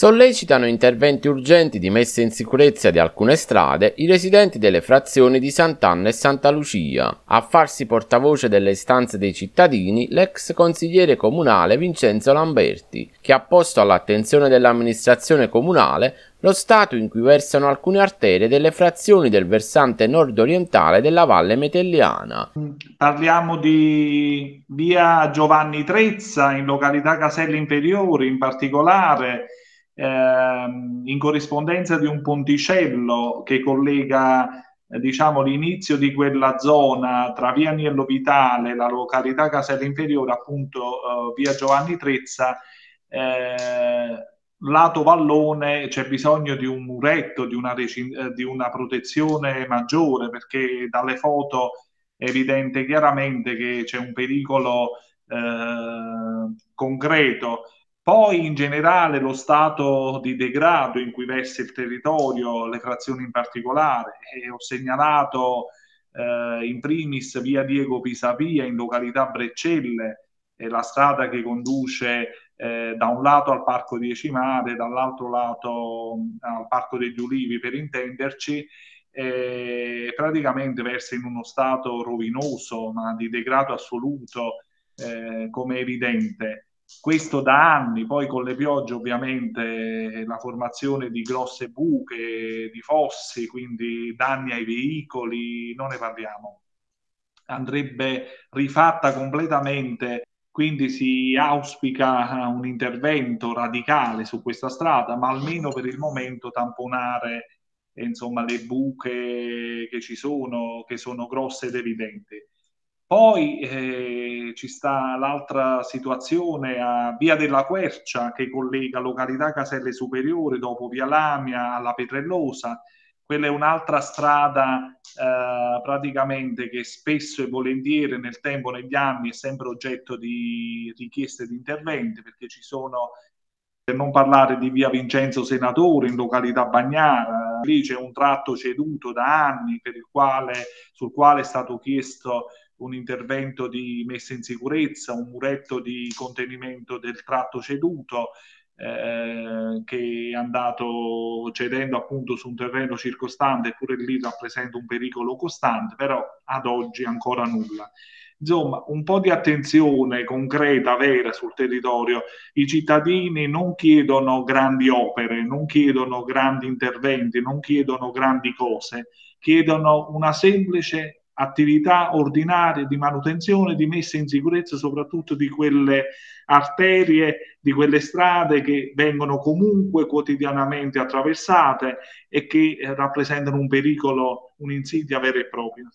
Sollecitano interventi urgenti di messa in sicurezza di alcune strade i residenti delle frazioni di Sant'Anna e Santa Lucia. A farsi portavoce delle istanze dei cittadini l'ex consigliere comunale Vincenzo Lamberti, che ha posto all'attenzione dell'amministrazione comunale lo stato in cui versano alcune arterie delle frazioni del versante nord-orientale della Valle Metelliana. Parliamo di via Giovanni Trezza in località Caselli Inferiori in particolare in corrispondenza di un ponticello che collega eh, diciamo l'inizio di quella zona tra via Niello Vitale, la località Casella Inferiore, appunto eh, via Giovanni Trezza, eh, lato vallone c'è bisogno di un muretto, di una, rec- di una protezione maggiore perché dalle foto è evidente chiaramente che c'è un pericolo eh, concreto poi in generale lo stato di degrado in cui versa il territorio, le frazioni in particolare, e ho segnalato eh, in primis via Diego Pisapia in località Breccelle, è la strada che conduce eh, da un lato al Parco di Ecimare, dall'altro lato al Parco degli Ulivi per intenderci, eh, praticamente versa in uno stato rovinoso, ma di degrado assoluto, eh, come evidente questo da anni, poi con le piogge ovviamente la formazione di grosse buche, di fossi, quindi danni ai veicoli, non ne parliamo. Andrebbe rifatta completamente, quindi si auspica un intervento radicale su questa strada, ma almeno per il momento tamponare insomma, le buche che ci sono, che sono grosse ed evidenti. Poi eh, ci sta l'altra situazione a Via della Quercia che collega località Caselle Superiore dopo Via Lamia alla Petrellosa. Quella è un'altra strada eh, praticamente che spesso e volentieri nel tempo, negli anni, è sempre oggetto di richieste di interventi perché ci sono, per non parlare di Via Vincenzo Senatore in località Bagnara, lì c'è un tratto ceduto da anni il quale, sul quale è stato chiesto un intervento di messa in sicurezza, un muretto di contenimento del tratto ceduto eh, che è andato cedendo appunto su un terreno circostante, eppure lì rappresenta un pericolo costante, però ad oggi ancora nulla. Insomma, un po' di attenzione concreta, vera sul territorio. I cittadini non chiedono grandi opere, non chiedono grandi interventi, non chiedono grandi cose, chiedono una semplice attività ordinarie di manutenzione, di messa in sicurezza soprattutto di quelle arterie, di quelle strade che vengono comunque quotidianamente attraversate e che rappresentano un pericolo, un'insidia vera e propria.